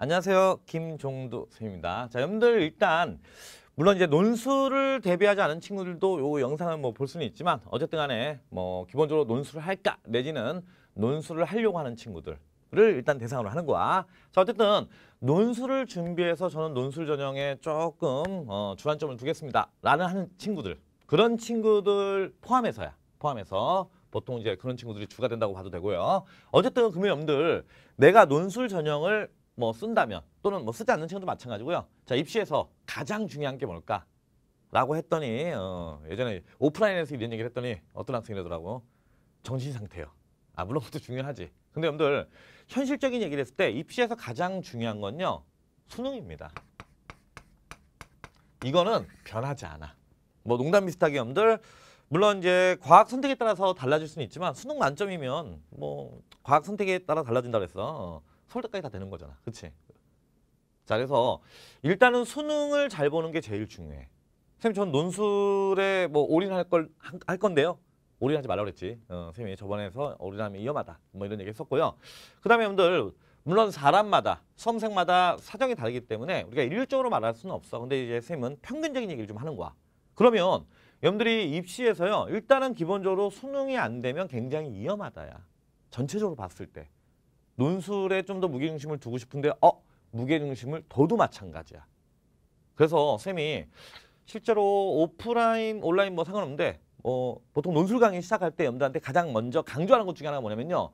안녕하세요. 김종두 선생님입니다. 자, 여러분들 일단 물론 이제 논술을 대비하지 않은 친구들도 요 영상을 뭐 볼 수는 있지만 어쨌든 간에 뭐 기본적으로 논술을 할까 내지는 논술을 하려고 하는 친구들을 일단 대상으로 하는 거야. 자, 어쨌든 논술을 준비해서 저는 논술 전형에 조금 어, 주안점을 두겠습니다. 라는 하는 친구들. 그런 친구들 포함해서야. 포함해서 보통 이제 그런 친구들이 주가 된다고 봐도 되고요. 어쨌든 금요 여러분들 내가 논술 전형을 뭐 쓴다면 또는 뭐 쓰지 않는 친구도 마찬가지고요. 자 입시에서 가장 중요한 게 뭘까? 라고 했더니 어, 예전에 오프라인에서 이런 얘기를 했더니 어떤 학생이 라더라고 정신 상태요. 아 물론 그것도 중요하지. 근데 여러분들 현실적인 얘기를 했을 때 입시에서 가장 중요한 건요 수능입니다. 이거는 변하지 않아. 뭐 농담 비슷하게 여러분들 물론 이제 과학 선택에 따라서 달라질 수는 있지만 수능 만점이면 뭐 과학 선택에 따라 달라진다 그랬어. 어, 서울대까지 다 되는 거잖아. 그치? 자 그래서 일단은 수능을 잘 보는 게 제일 중요해. 선생님 전 논술에 뭐 올인할 걸 할 건데요. 올인하지 말라 그랬지. 어, 선생님이 저번에서 올인하면 위험하다. 뭐 이런 얘기 했었고요. 그 다음에 여러분들 물론 사람마다 수험생마다 사정이 다르기 때문에 우리가 일률적으로 말할 수는 없어. 근데 이제 선생님은 평균적인 얘기를 좀 하는 거야. 그러면 여러분들이 입시에서요. 일단은 기본적으로 수능이 안 되면 굉장히 위험하다야. 전체적으로 봤을 때. 논술에 좀 더 무게중심을 두고 싶은데 어? 무게중심을 둬도 마찬가지야. 그래서 쌤이 실제로 오프라인, 온라인 뭐 상관없는데 뭐 보통 논술 강의 시작할 때 여러분들한테 가장 먼저 강조하는 것 중에 하나가 뭐냐면요.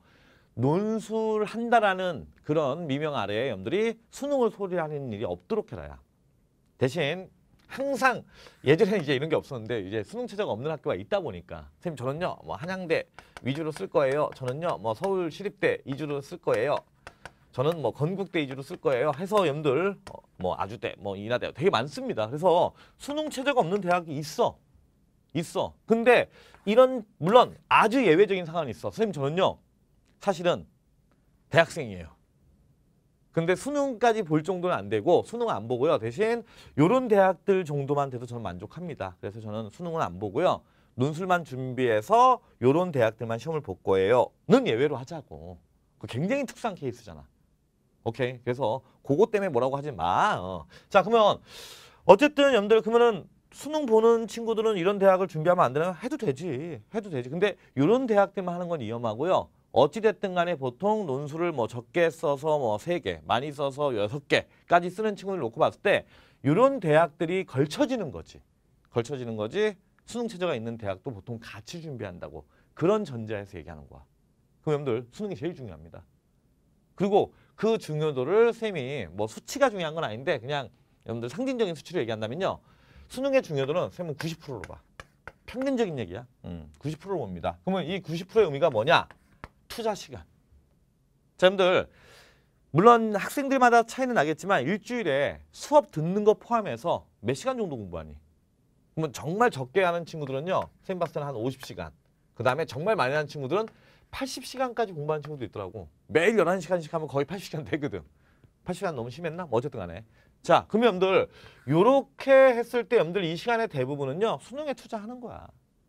논술 한다라는 그런 미명 아래에 여러분들이 수능을 소리하는 일이 없도록 해라야. 대신 항상 예전에는 이제 이런 게 없었는데 이제 수능 최저가 없는 학교가 있다 보니까 선생님 저는요 뭐 한양대 위주로 쓸 거예요. 저는요 뭐 서울 시립대 위주로 쓸 거예요. 저는 뭐 건국대 위주로 쓸 거예요. 해서 여러분들 어, 뭐 아주대 뭐 인하대 되게 많습니다. 그래서 수능 최저가 없는 대학이 있어. 있어. 근데 이런 물론 아주 예외적인 상황이 있어. 선생님 저는요 사실은 대학생이에요. 근데 수능까지 볼 정도는 안 되고 수능은 안 보고요. 대신 요런 대학들 정도만 돼도 저는 만족합니다. 그래서 저는 수능은 안 보고요. 논술만 준비해서 요런 대학들만 시험을 볼 거예요.는 예외로 하자고. 그 굉장히 특수한 케이스잖아. 오케이. 그래서 그거 때문에 뭐라고 하지 마. 어. 자, 그러면 어쨌든 여러분들 그러면은 수능 보는 친구들은 이런 대학을 준비하면 안 되나? 해도 되지. 해도 되지. 근데 요런 대학들만 하는 건 위험하고요. 어찌됐든 간에 보통 논술을 뭐 적게 써서 뭐 세 개, 많이 써서 여섯 개까지 쓰는 친구들 놓고 봤을 때 이런 대학들이 걸쳐지는 거지. 걸쳐지는 거지. 수능 체제가 있는 대학도 보통 같이 준비한다고. 그런 전제에서 얘기하는 거야. 그럼 여러분들 수능이 제일 중요합니다. 그리고 그 중요도를 쌤이 뭐 수치가 중요한 건 아닌데 그냥 여러분들 상징적인 수치로 얘기한다면요. 수능의 중요도는 쌤은 90%로 봐. 평균적인 얘기야. 음, 90%로 봅니다. 그러면 이 90%의 의미가 뭐냐? 투자 시간. 자, 여러분들 물론 학생들마다 차이는 나겠지만 일주일에 수업 듣는 거 포함해서 몇 시간 정도 공부하니? 그러면 정말 적게 하는 친구들은요. 선생님 봤을 때는 한 50시간. 그 다음에 정말 많이 하는 친구들은 80시간까지 공부하는 친구도 있더라고. 매일 11시간씩 하면 거의 80시간 되거든. 80시간 너무 심했나? 뭐 어쨌든 간에. 자, 그러면 여러분들 요렇게 했을 때 여러분들 이 시간의 대부분은요. 수능에 투자하는 거야.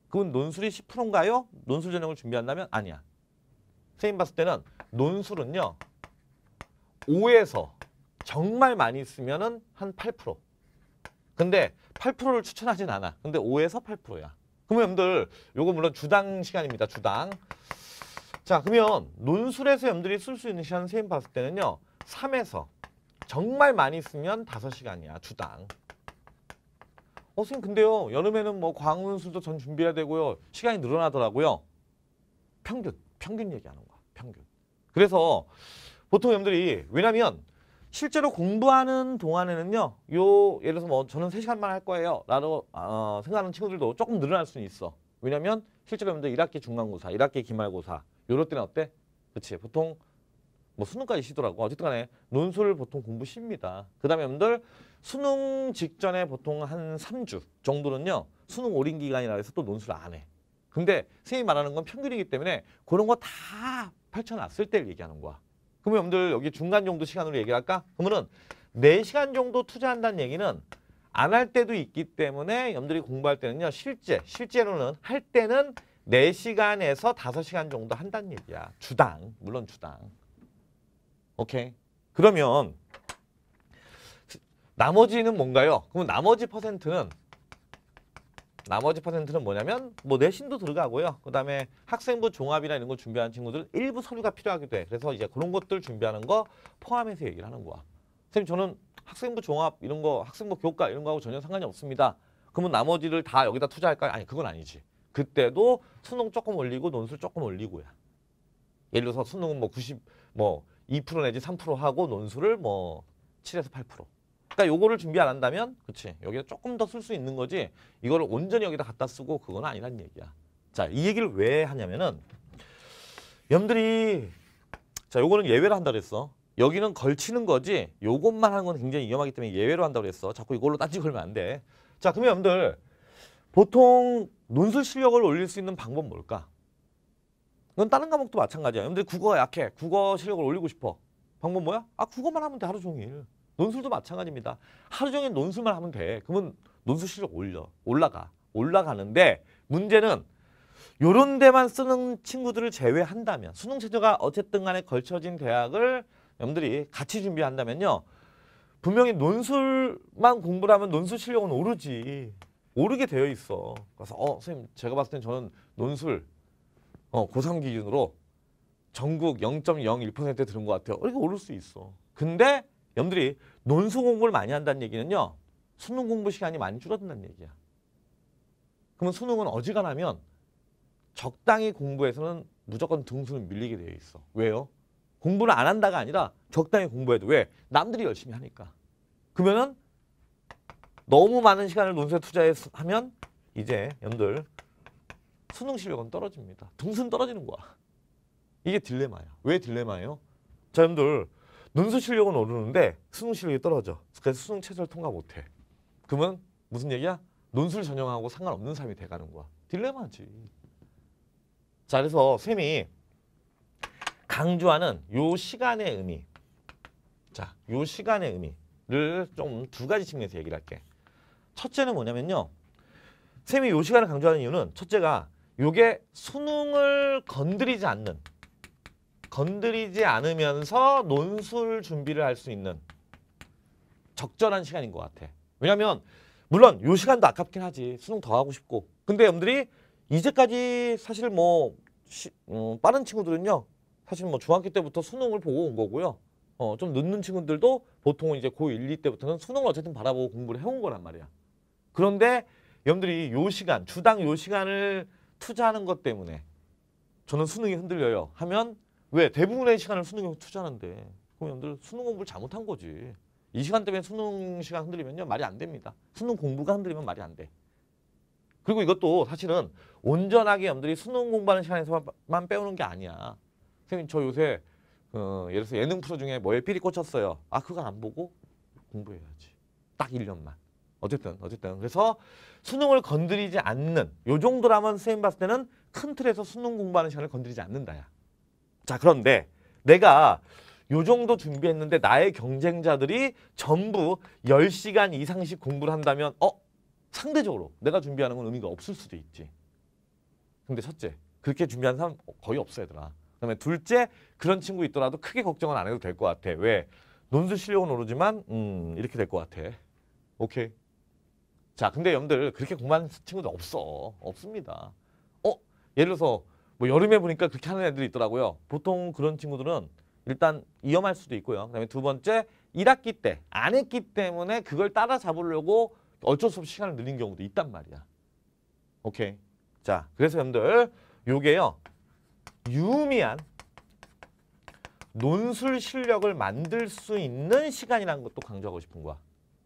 그건 논술이 10%인가요? 논술 전형을 준비한다면 아니야. 선생님 봤을 때는 논술은요. 5에서 정말 많이 쓰면은 한 8%. 근데 8%를 추천하진 않아. 근데 5에서 8%야. 그러면 여러분들 요거 물론 주당 시간입니다. 주당. 자 그러면 논술에서 여러분들이 쓸 수 있는 시간 선생님 봤을 때는요. 3에서 정말 많이 쓰면 5시간이야. 주당. 어 선생님 근데요. 여름에는 뭐 과학논술도 전 준비해야 되고요. 시간이 늘어나더라고요. 평균. 평균 얘기하는 거야. 평균. 그래서 보통 여러분들이 왜냐면 실제로 공부하는 동안에는요. 요 예를 들어서 뭐 저는 3시간만 할 거예요. 라고 어, 생각하는 친구들도 조금 늘어날 수는 있어. 왜냐면 실제로 여러분들 1학기 중간고사, 1학기 기말고사 요럴 때는 어때? 그치 보통 뭐 수능까지 쉬더라고. 어쨌든 간에 논술을 보통 공부 쉽니다. 그 다음에 여러분들 수능 직전에 보통 한 3주 정도는요. 수능 올인 기간이라 해서 또 논술 안 해. 근데 선생님이 말하는 건 평균이기 때문에 그런 거 다 펼쳐놨을 때를 얘기하는 거야. 그러면 여러분들 여기 중간 정도 시간으로 얘기할까? 그러면은 4시간 정도 투자한다는 얘기는 안 할 때도 있기 때문에 여러분들이 공부할 때는요. 실제, 실제로는 할 때는 4시간에서 5시간 정도 한다는 얘기야. 주당, 물론 주당. 오케이. 그러면 나머지는 뭔가요? 그럼 나머지 퍼센트는 나머지 퍼센트는 뭐냐면 뭐 내신도 들어가고요. 그다음에 학생부 종합이나 이런 거 준비하는 친구들 일부 서류가 필요하게 돼. 그래서 이제 그런 것들 준비하는 거 포함해서 얘기를 하는 거야. 선생님 저는 학생부 종합 이런 거 학생부 교과 이런 거하고 전혀 상관이 없습니다. 그러면 나머지를 다 여기다 투자할까요? 아니 그건 아니지. 그때도 수능 조금 올리고 논술 조금 올리고야. 예를 들어서 수능은 뭐 90, 뭐 2% 내지 3% 하고 논술을 뭐 7에서 8%. 그러니까 요거를 준비 안 한다면, 그치? 여기다 조금 더 쓸 수 있는 거지. 이거를 온전히 여기다 갖다 쓰고 그건 아니란 얘기야. 자, 이 얘기를 왜 하냐면은 여러분들이 자, 요거는 예외로 한다 그랬어. 여기는 걸치는 거지. 요것만 하는 건 굉장히 위험하기 때문에 예외로 한다고 그랬어. 자꾸 이걸로 딴지 걸면 안 돼. 자, 그러면 여러분들 보통 논술 실력을 올릴 수 있는 방법 뭘까? 이건 다른 과목도 마찬가지야. 여러분들 국어가 약해. 국어 실력을 올리고 싶어. 방법 뭐야? 아 국어만 하면 돼 하루 종일. 논술도 마찬가지입니다. 하루 종일 논술만 하면 돼. 그러면 논술 실력 올려. 올라가. 올라가는데 문제는 요런 데만 쓰는 친구들을 제외한다면 수능 체제가 어쨌든 간에 걸쳐진 대학을 여러분들이 같이 준비한다면요. 분명히 논술만 공부를 하면 논술 실력은 오르지. 오르게 되어 있어. 그래서 어 선생님 제가 봤을 땐 저는 논술 어, 고3 기준으로 전국 0.01%에 들은 것 같아요. 이거 오를 수 있어. 근데 여러분들이 논술 공부를 많이 한다는 얘기는요. 수능 공부 시간이 많이 줄어든다는 얘기야. 그러면 수능은 어지간하면 적당히 공부해서는 무조건 등수는 밀리게 되어 있어. 왜요? 공부를 안 한다가 아니라 적당히 공부해도 왜? 남들이 열심히 하니까. 그러면은 너무 많은 시간을 논술에 투자하면 이제 여러분들 수능 실력은 떨어집니다. 등수는 떨어지는 거야. 이게 딜레마야. 왜 딜레마예요? 자, 여러분들 논술 실력은 오르는데 수능 실력이 떨어져. 그래서 수능 최저를 통과 못해. 그러면 무슨 얘기야? 논술 전형하고 상관없는 삶이 돼가는 거야. 딜레마지. 자, 그래서 쌤이 강조하는 요 시간의 의미. 자, 요 시간의 의미를 좀 두 가지 측면에서 얘기를 할게. 첫째는 뭐냐면요. 쌤이 요 시간을 강조하는 이유는 첫째가 요게 수능을 건드리지 않는 건드리지 않으면서 논술 준비를 할 수 있는 적절한 시간인 것 같아. 왜냐면 물론 요 시간도 아깝긴 하지. 수능 더 하고 싶고. 근데 여러분들이 이제까지 사실 뭐 시, 음, 빠른 친구들은요. 사실 뭐 중학교 때부터 수능을 보고 온 거고요. 어, 좀 늦는 친구들도 보통은 이제 고1, 2 때부터는 수능을 어쨌든 바라보고 공부를 해온 거란 말이야. 그런데 여러분들이 요 시간, 주당 요 시간을 투자하는 것 때문에 저는 수능이 흔들려요 하면 왜? 대부분의 시간을 수능에 투자하는데. 그럼 여러분들 수능 공부를 잘못한 거지. 이 시간 때문에 수능 시간 흔들리면요 말이 안 됩니다. 수능 공부가 흔들리면 말이 안 돼. 그리고 이것도 사실은 온전하게 여러분들이 수능 공부하는 시간에서만 빼오는 게 아니야. 선생님 저 요새 어, 예를 들어서 예능 프로 중에 뭐에 삘이 꽂혔어요? 아 그거 안 보고 공부해야지. 딱 1년만. 어쨌든 어쨌든. 그래서 수능을 건드리지 않는 요 정도라면 선생님 봤을 때는 큰 틀에서 수능 공부하는 시간을 건드리지 않는다야. 자 그런데 내가 요 정도 준비했는데 나의 경쟁자들이 전부 10시간 이상씩 공부를 한다면 어? 상대적으로 내가 준비하는 건 의미가 없을 수도 있지. 근데 첫째, 그렇게 준비한 사람 거의 없어 얘들아. 그다음에 둘째, 그런 친구 있더라도 크게 걱정은 안 해도 될 것 같아. 왜? 논술 실력은 오르지만 음 이렇게 될 것 같아. 오케이. 자, 근데 여러분들 그렇게 공부하는 친구들 없어. 없습니다. 어? 예를 들어서 뭐 여름에 보니까 그렇게 하는 애들이 있더라고요. 보통 그런 친구들은 일단 위험할 수도 있고요. 그다음에 두 번째 1학기 때 안 했기 때문에 그걸 따라잡으려고 어쩔 수 없이 시간을 늘린 경우도 있단 말이야. 오케이. 자, 그래서 여러분들 요게요. 유의미한 논술 실력을 만들 수 있는 시간이라는 것도 강조하고 싶은 거야.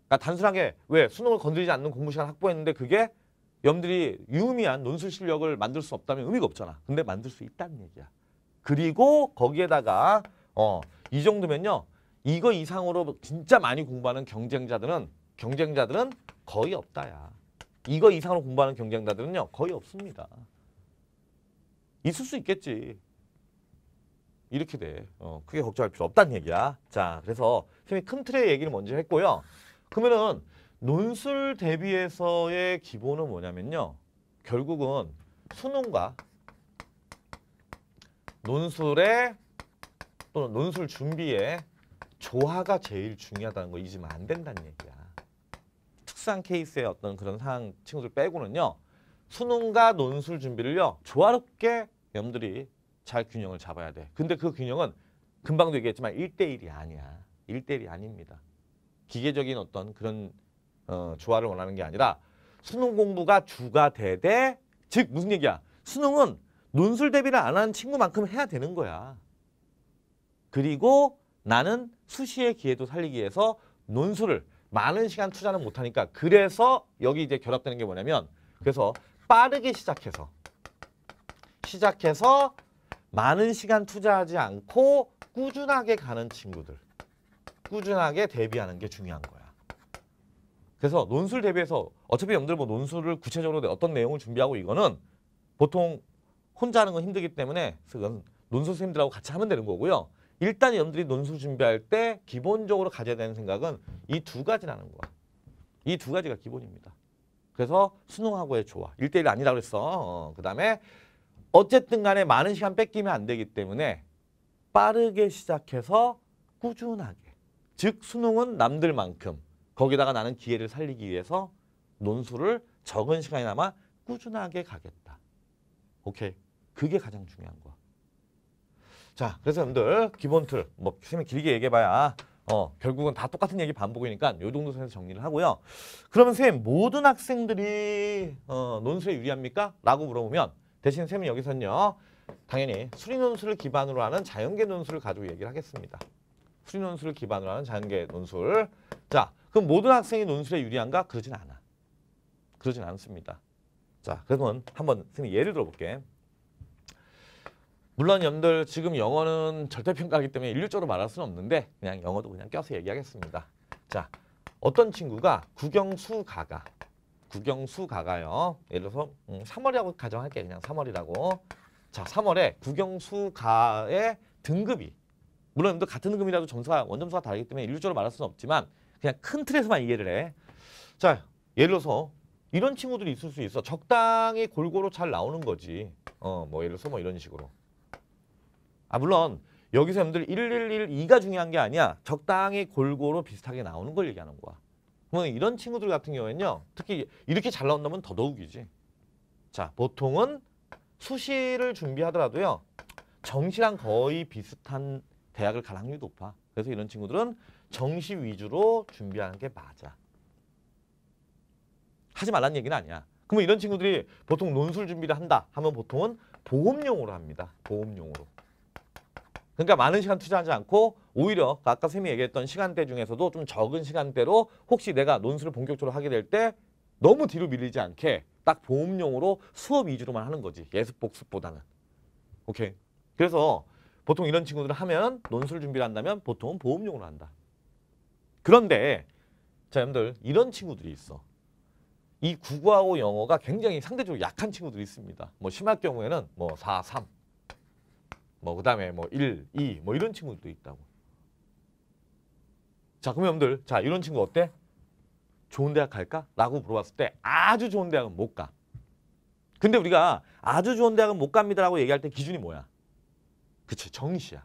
그러니까 단순하게 왜 수능을 건드리지 않는 공부 시간 확보했는데 그게 여러분들이 유의미한 논술 실력을 만들 수 없다면 의미가 없잖아. 근데 만들 수 있다는 얘기야. 그리고 거기에다가 어, 이 정도면요. 이거 이상으로 진짜 많이 공부하는 경쟁자들은 경쟁자들은 거의 없다야. 이거 이상으로 공부하는 경쟁자들은요. 거의 없습니다. 있을 수 있겠지. 이렇게 돼. 어, 크게 걱정할 필요 없다는 얘기야. 자, 그래서 선생님이 큰 틀의 얘기를 먼저 했고요. 그러면은 논술 대비해서의 기본은 뭐냐면요. 결국은 수능과 논술의 또는 논술 준비에 조화가 제일 중요하다는 거 잊으면 안 된다는 얘기야. 특수한 케이스의 어떤 그런 상황 친구들 빼고는요. 수능과 논술 준비를요. 조화롭게 여러분들이 잘 균형을 잡아야 돼. 근데 그 균형은 금방도 얘기했지만 일대일이 아니야. 일대일이 아닙니다. 기계적인 어떤 그런 어, 조화를 원하는 게 아니라 수능 공부가 주가 되되 즉 무슨 얘기야? 수능은 논술 대비를 안 하는 친구만큼 해야 되는 거야. 그리고 나는 수시의 기회도 살리기 위해서 논술을 많은 시간 투자는 못하니까 그래서 여기 이제 결합되는 게 뭐냐면 그래서 빠르게 시작해서 시작해서 많은 시간 투자하지 않고 꾸준하게 가는 친구들 꾸준하게 대비하는 게 중요한 거야. 그래서 논술 대비해서 어차피 여러분들 뭐 논술을 구체적으로 어떤 내용을 준비하고 이거는 보통 혼자 하는 건 힘들기 때문에 그건 논술 선생님들하고 같이 하면 되는 거고요. 일단 여러분들이 논술 준비할 때 기본적으로 가져야 되는 생각은 이 두 가지라는 거야. 이 두 가지가 기본입니다. 그래서 수능하고의 조화. 일대일 아니라 그랬어. 어, 그다음에 어쨌든 간에 많은 시간 뺏기면 안 되기 때문에 빠르게 시작해서 꾸준하게. 즉 수능은 남들만큼 거기다가 나는 기회를 살리기 위해서 논술을 적은 시간이나마 꾸준하게 가겠다. 오케이. 그게 가장 중요한 거야. 자, 그래서 여러분들 기본 틀, 뭐 선생님 길게 얘기해봐야 어 결국은 다 똑같은 얘기 반복이니까 요 정도 선에서 정리를 하고요. 그러면 선생님 모든 학생들이 어, 논술에 유리합니까? 라고 물어보면 대신 선생님이 여기서는요. 당연히 수리 논술을 기반으로 하는 자연계 논술을 가지고 얘기를 하겠습니다. 수리 논술을 기반으로 하는 자연계 논술. 자, 그럼 모든 학생이 논술에 유리한가? 그러진 않아. 그러진 않습니다. 자, 그러면 한번 선생님 예를 들어볼게. 물론 여러분들 지금 영어는 절대평가하기 때문에 일률적으로 말할 수는 없는데 그냥 영어도 그냥 껴서 얘기하겠습니다. 자, 어떤 친구가 국영수 가가 국영수 가가요. 예를 들어서 음, 3월이라고 가정할게 그냥 3월이라고. 자, 3월에 국영수 가의 등급이 물론 여러분들 같은 등급이라도 점수가 원점수가 다르기 때문에 일률적으로 말할 수는 없지만 그냥 큰 틀에서만 이해를 해. 자, 예를 들어서 이런 친구들이 있을 수 있어. 적당히 골고루 잘 나오는 거지. 어, 뭐 예를 들어서 뭐 이런 식으로. 아 물론 여기서 여러분들 1112가 중요한 게 아니야. 적당히 골고루 비슷하게 나오는 걸 얘기하는 거야. 그러면 이런 친구들 같은 경우에는요. 특히 이렇게 잘 나온다면 더더욱이지. 자, 보통은 수시를 준비하더라도요. 정시랑 거의 비슷한 대학을 갈 확률이 높아. 그래서 이런 친구들은 정시 위주로 준비하는 게 맞아. 하지 말라는 얘기는 아니야. 그러면 이런 친구들이 보통 논술 준비를 한다 하면 보통은 보험용으로 합니다. 보험용으로. 그러니까 많은 시간 투자하지 않고 오히려 아까 쌤이 얘기했던 시간대 중에서도 좀 적은 시간대로 혹시 내가 논술을 본격적으로 하게 될 때 너무 뒤로 밀리지 않게 딱 보험용으로 수업 위주로만 하는 거지. 예습 복습보다는. 오케이. 그래서 보통 이런 친구들을 하면 논술 준비를 한다면 보통은 보험용으로 한다. 그런데 자 여러분들 이런 친구들이 있어. 이 국어하고 영어가 굉장히 상대적으로 약한 친구들이 있습니다. 뭐 심할 경우에는 뭐 4, 3, 뭐 그다음에 뭐 1, 2, 뭐 이런 친구들도 있다고. 자, 그럼 여러분들, 자 이런 친구 어때? 좋은 대학 갈까? 라고 물어봤을 때 아주 좋은 대학은 못 가. 근데 우리가 아주 좋은 대학은 못 갑니다라고 얘기할 때 기준이 뭐야? 그치, 정시야.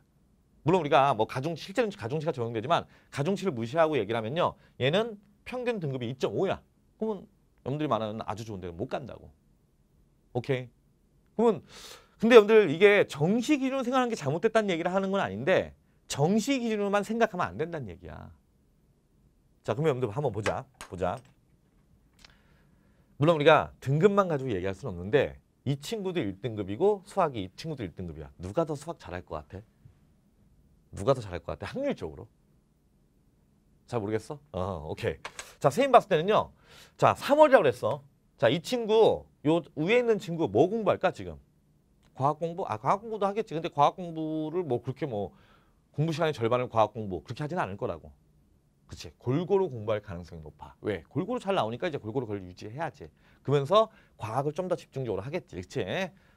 물론 우리가 뭐 가중 실제는 가중치가 적용되지만 가중치를 무시하고 얘기를 하면요, 얘는 평균 등급이 2.5야. 그러면 여러분들이 말하는 아주 좋은 데는 못 간다고. 오케이. 그러면 근데 여러분들 이게 정시 기준으로 생각하는 게 잘못됐다는 얘기를 하는 건 아닌데 정시 기준으로만 생각하면 안 된다는 얘기야. 자, 그러면 여러분들 한번 보자. 보자. 물론 우리가 등급만 가지고 얘기할 수는 없는데 이 친구도 1등급이고 수학이 이 친구도 1등급이야. 누가 더 수학 잘할 것 같아? 누가 더 잘할 것 같아? 확률적으로. 잘 모르겠어? 어, 오케이. 자, 선생님 봤을 때는요. 자, 3월이라고 그랬어. 자, 이 친구, 요 위에 있는 친구 뭐 공부할까, 지금? 과학 공부? 아, 과학 공부도 하겠지. 근데 과학 공부를 뭐 그렇게 뭐 공부 시간의 절반을 과학 공부 그렇게 하지는 않을 거라고. 그치. 골고루 공부할 가능성이 높아. 왜? 골고루 잘 나오니까 이제 골고루 그걸 유지해야지. 그러면서 과학을 좀 더 집중적으로 하겠지. 그치?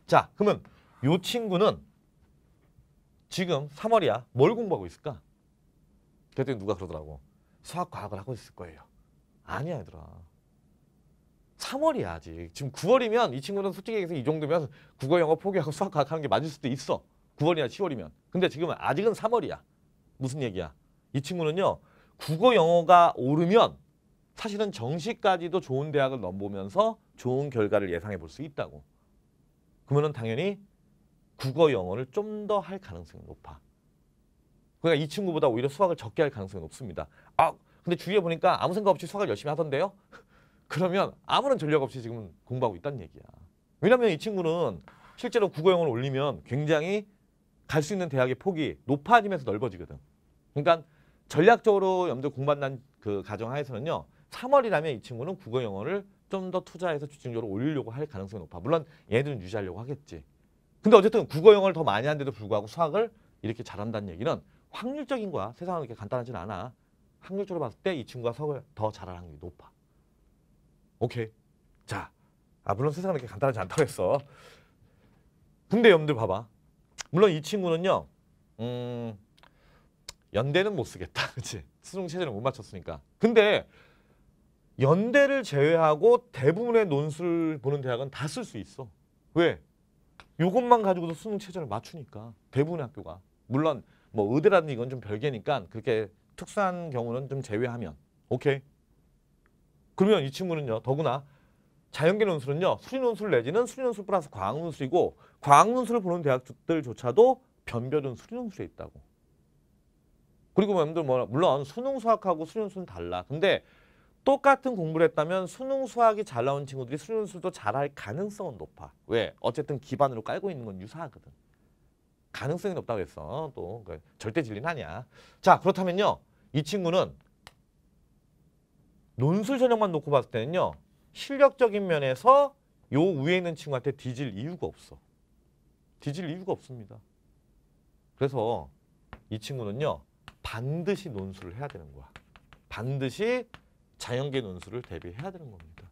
자, 그러면 요 친구는 지금 3월이야. 뭘 공부하고 있을까? 그랬더니 누가 그러더라고. 수학 과학을 하고 있을 거예요. 아니야, 얘들아. 3월이야 아직. 지금 9월이면 이 친구는 솔직히 얘기해서 이 정도면 국어 영어 포기하고 수학 과학 하는 게 맞을 수도 있어. 9월이나 10월이면. 근데 지금은 아직은 3월이야. 무슨 얘기야? 이 친구는요. 국어 영어가 오르면 사실은 정시까지도 좋은 대학을 넘보면서 좋은 결과를 예상해 볼 수 있다고. 그러면은 당연히 국어 영어를 좀 더 할 가능성이 높아. 그러니까 이 친구보다 오히려 수학을 적게 할 가능성이 높습니다. 아, 근데 주위에 보니까 아무 생각 없이 수학을 열심히 하던데요? 그러면 아무런 전력 없이 지금 공부하고 있다는 얘기야. 왜냐면 이 친구는 실제로 국어 영어를 올리면 굉장히 갈 수 있는 대학의 폭이 높아지면서 넓어지거든. 그러니까 전략적으로 염두 공부한다는 그 가정 하에서는요. 3월이라면 이 친구는 국어 영어를 좀 더 투자해서 집중적으로 올리려고 할 가능성이 높아. 물론 얘들은 유지하려고 하겠지. 근데 어쨌든 국어 영어를 더 많이 하는데도 불구하고 수학을 이렇게 잘한다는 얘기는 확률적인 거야. 세상은 이렇게 간단하진 않아. 확률적으로 봤을 때 이 친구가 수학을 더 잘할 확률이 높아. 오케이. 자, 아 물론 세상은 이렇게 간단하지 않다고 했어. 근데 여러분들 봐봐. 물론 이 친구는요. 음, 연대는 못 쓰겠다. 그치? 수능 체제를 못 맞췄으니까. 근데 연대를 제외하고 대부분의 논술 보는 대학은 다 쓸 수 있어. 왜? 요것만 가지고도 수능 체제를 맞추니까 대부분의 학교가. 물론 뭐 의대라든지 이건 좀 별개니까 그렇게 특수한 경우는 좀 제외하면. 오케이? 그러면 이 친구는요 더구나 자연계 논술은요 수리 논술 내지는 수리 논술 플러스 과학 논술이고 과학 논술을 보는 대학들조차도 변별은 수리 논술에 있다고. 그리고 여러분들 뭐 물론 수능 수학하고 수리 논술은 달라. 근데 똑같은 공부를 했다면 수능 수학이 잘 나온 친구들이 수능 수도 잘할 가능성은 높아. 왜? 어쨌든 기반으로 깔고 있는 건 유사하거든. 가능성이 높다고 했어. 또그 절대 진리는 아니야. 자 그렇다면요. 이 친구는 논술 전형만 놓고 봤을 때는요. 실력적인 면에서 요 위에 있는 친구한테 뒤질 이유가 없어. 뒤질 이유가 없습니다. 그래서 이 친구는요. 반드시 논술을 해야 되는 거야. 반드시 자연계 논술을 대비해야 되는 겁니다.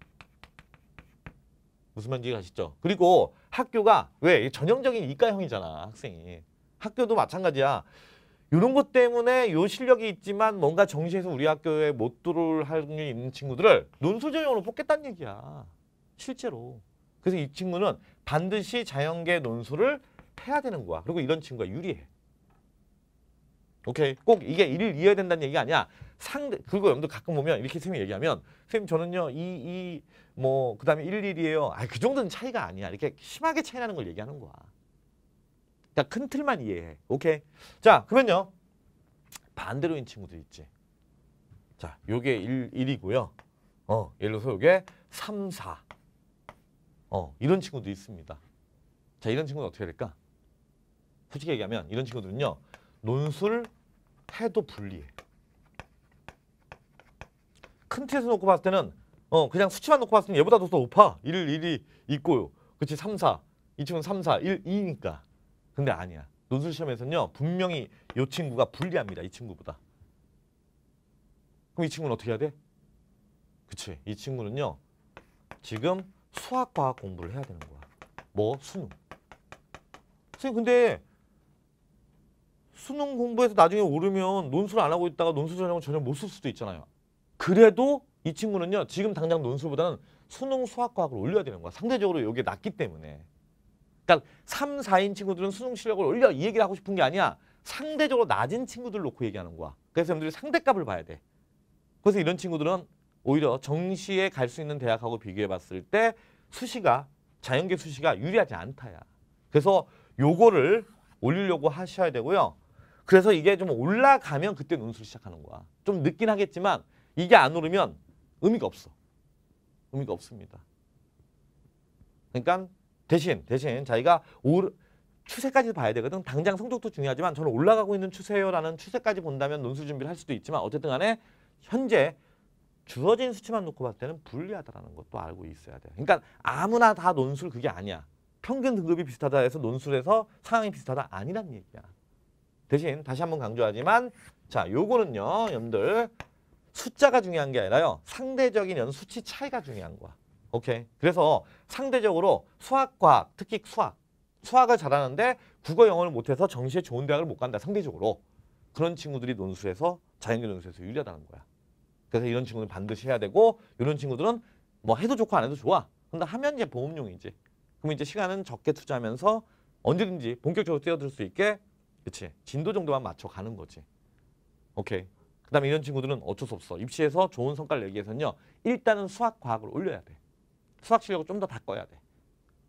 무슨 말인지 가시죠? 그리고 학교가 왜 전형적인 이과형이잖아 학생이 학교도 마찬가지야. 이런 것 때문에 요 실력이 있지만 뭔가 정시에서 우리 학교에 못 들어올 확률이 있는 친구들을 논술 전형으로 뽑겠다는 얘기야. 실제로. 그래서 이 친구는 반드시 자연계 논술을 해야 되는 거야. 그리고 이런 친구가 유리해. 오케이. 꼭 이게 일을 이어야 된다는 얘기가 아니야. 상대 그거 여러분들 가끔 보면 이렇게 선생님이 얘기하면 선생님 저는요 이 이 뭐 그다음에 11이에요. 아 그 정도는 차이가 아니야. 이렇게 심하게 차이 나는 걸 얘기하는 거야. 그러니까 큰 틀만 이해해. 오케이. 자 그러면요 반대로인 친구들 있지. 자 요게 1, 1이고요. 어 예를 들어서 요게 3, 4. 어 이런 친구도 있습니다. 자 이런 친구는 어떻게 될까? 솔직히 얘기하면 이런 친구들은요 논술 해도 불리해. 큰 틀에서 놓고 봤을 때는 어 그냥 수치만 놓고 봤을 때는 얘보다도 더 높아. 1, 1이 있고요. 그렇지 3, 4. 이 친구는 3, 4, 1, 2니까. 근데 아니야. 논술 시험에서는요. 분명히 이 친구가 불리합니다. 이 친구보다. 그럼 이 친구는 어떻게 해야 돼? 그치. 이 친구는요. 지금 수학, 과학 공부를 해야 되는 거야. 뭐? 수능. 선생님 근데 수능 공부해서 나중에 오르면 논술 안 하고 있다가 논술 전형을 전혀 못 쓸 수도 있잖아요. 그래도 이 친구는요 지금 당장 논술보다는 수능 수학과학을 올려야 되는 거야. 상대적으로 이게 낮기 때문에. 그러니까 3, 4인 친구들은 수능 실력을 올려 이 얘기를 하고 싶은 게 아니야. 상대적으로 낮은 친구들 놓고 얘기하는 거야. 그래서 여러분들이 상대값을 봐야 돼. 그래서 이런 친구들은 오히려 정시에 갈 수 있는 대학하고 비교해 봤을 때 수시가 자연계 수시가 유리하지 않다야. 그래서 요거를 올리려고 하셔야 되고요 그래서 이게 좀 올라가면 그때 논술 시작하는 거야 좀 늦긴 하겠지만 이게 안 오르면 의미가 없어. 의미가 없습니다. 그러니까 대신 대신 자기가 오르 추세까지 봐야 되거든. 당장 성적도 중요하지만 저는 올라가고 있는 추세요라는 추세까지 본다면 논술 준비를 할 수도 있지만 어쨌든 간에 현재 주어진 수치만 놓고 봤을 때는 불리하다라는 것도 알고 있어야 돼. 그러니까 아무나 다 논술 그게 아니야. 평균 등급이 비슷하다 해서 논술에서 상황이 비슷하다 아니란 얘기야. 대신 다시 한번 강조하지만 자 요거는요 여러분들 숫자가 중요한 게 아니라요. 상대적인 연 수치 차이가 중요한 거야. 오케이. 그래서 상대적으로 수학, 과학, 특히 수학. 수학을 잘하는데 국어, 영어를 못해서 정시에 좋은 대학을 못 간다. 상대적으로. 그런 친구들이 논술에서 자연계 논술에서 유리하다는 거야. 그래서 이런 친구는 반드시 해야 되고 이런 친구들은 뭐 해도 좋고 안 해도 좋아. 근데 하면 이제 보험용이지. 그럼 이제 시간은 적게 투자하면서 언제든지 본격적으로 뛰어들 수 있게 그치 진도 정도만 맞춰 가는 거지. 오케이. 그 다음에 이런 친구들은 어쩔 수 없어. 입시에서 좋은 성과를 내기 위해서는요. 일단은 수학, 과학을 올려야 돼. 수학 실력을 좀 더 바꿔야 돼.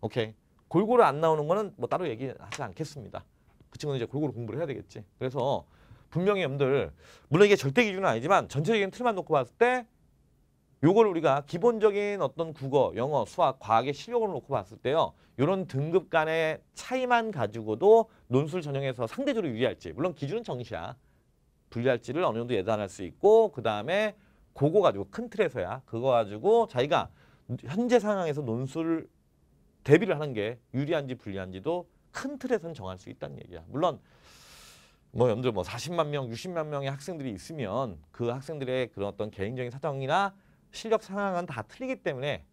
오케이. 골고루 안 나오는 거는 뭐 따로 얘기하지 않겠습니다. 그 친구는 이제 골고루 공부를 해야 되겠지. 그래서 분명히 여러분들 물론 이게 절대 기준은 아니지만 전체적인 틀만 놓고 봤을 때 요걸 우리가 기본적인 어떤 국어, 영어, 수학, 과학의 실력으로 놓고 봤을 때요. 요런 등급 간의 차이만 가지고도 논술 전형에서 상대적으로 유리할지 물론 기준은 정시야. 불리할지를 어느 정도 예단할 수 있고 그 다음에 그거 가지고 큰 틀에서야 그거 가지고 자기가 현재 상황에서 논술 대비를 하는 게 유리한지 불리한지도 큰 틀에서는 정할 수 있다는 얘기야. 물론 뭐 여러분들 뭐 40만 명, 60만 명의 학생들이 있으면 그 학생들의 그런 어떤 개인적인 사정이나 실력 상황은 다 틀리기 때문에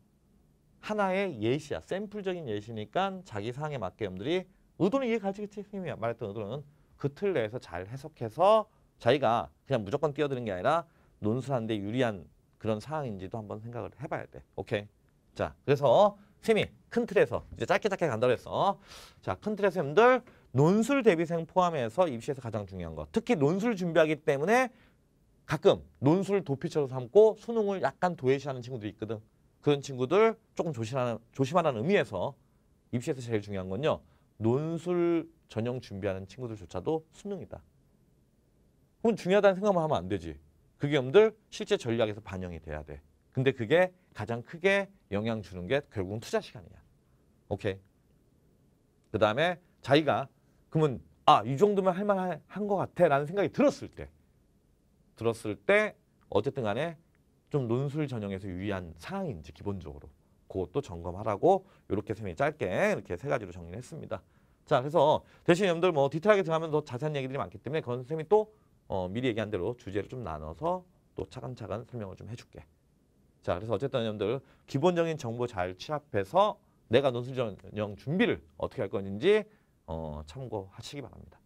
하나의 예시야. 샘플적인 예시니까 자기 상황에 맞게 여러분들이 의도는 이해 가지겠지. 선생님이 말했던 의도는 그 틀 내에서 잘 해석해서 자기가 그냥 무조건 뛰어드는 게 아니라 논술하는데 유리한 그런 상황인지도 한번 생각을 해봐야 돼. 오케이. 자, 그래서 쌤이 큰 틀에서 이제 짧게 짧게 간다고 했어. 자, 큰 틀에서 여러분들 논술 대비생 포함해서 입시에서 가장 중요한 거. 특히 논술 준비하기 때문에 가끔 논술 도피처로 삼고 수능을 약간 도외시하는 친구들이 있거든. 그런 친구들 조금 조심하는, 조심하라는 의미에서 입시에서 제일 중요한 건요. 논술 전형 준비하는 친구들조차도 수능이다. 그럼 중요하다는 생각만 하면 안 되지. 그게 여러분들 실제 전략에서 반영이 돼야 돼. 근데 그게 가장 크게 영향 주는 게 결국은 투자 시간이야. 오케이. 그 다음에 자기가 그러면 아 이 정도면 할만한 것 같아 라는 생각이 들었을 때 들었을 때 어쨌든 간에 좀 논술 전형에서 유리한 상황인지 기본적으로 그것도 점검하라고 이렇게 쌤이 짧게 이렇게 세 가지로 정리를 했습니다. 자 그래서 대신 여러분들 뭐 디테일하게 들어가면 더 자세한 얘기들이 많기 때문에 그건 쌤이 또 어, 미리 얘기한 대로 주제를 좀 나눠서 또 차근차근 설명을 좀 해줄게. 자 그래서 어쨌든 여러분들 기본적인 정보 잘 취합해서 내가 논술 전형 준비를 어떻게 할 건지 어, 참고하시기 바랍니다.